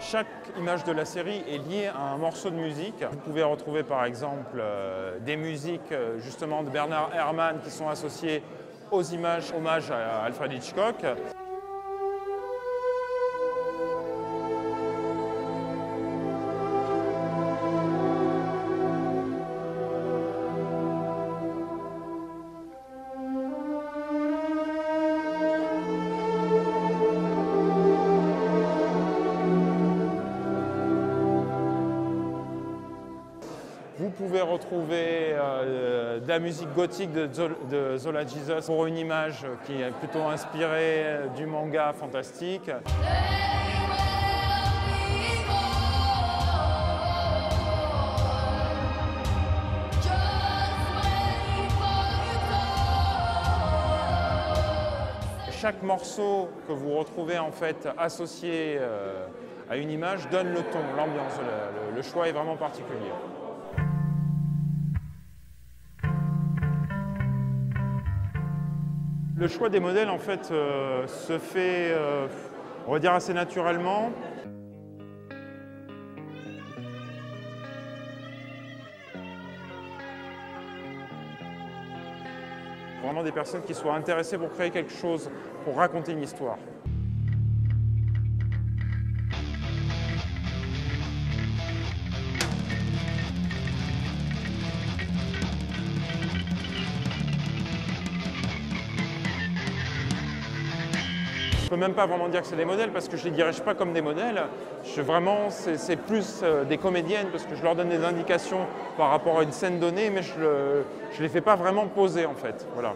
Chaque image de la série est liée à un morceau de musique. Vous pouvez retrouver par exemple euh, des musiques euh, justement de Bernard Herrmann qui sont associées aux images hommage à Alfred Hitchcock. Vous pouvez retrouver euh, de la musique gothique de, Zola Jesus pour une image qui est plutôt inspirée du manga fantastique. Chaque morceau que vous retrouvez en fait associé euh, à une image donne le ton, l'ambiance. Le choix est vraiment particulier. Le choix des modèles, en fait, euh, se fait, euh, on va dire, assez naturellement. Vraiment des personnes qui soient intéressées pour créer quelque chose, pour raconter une histoire. Peux même pas vraiment dire que c'est des modèles parce que je ne les dirige pas comme des modèles. Je, vraiment, c'est plus euh, des comédiennes parce que je leur donne des indications par rapport à une scène donnée, mais je ne les fais pas vraiment poser en fait. Voilà.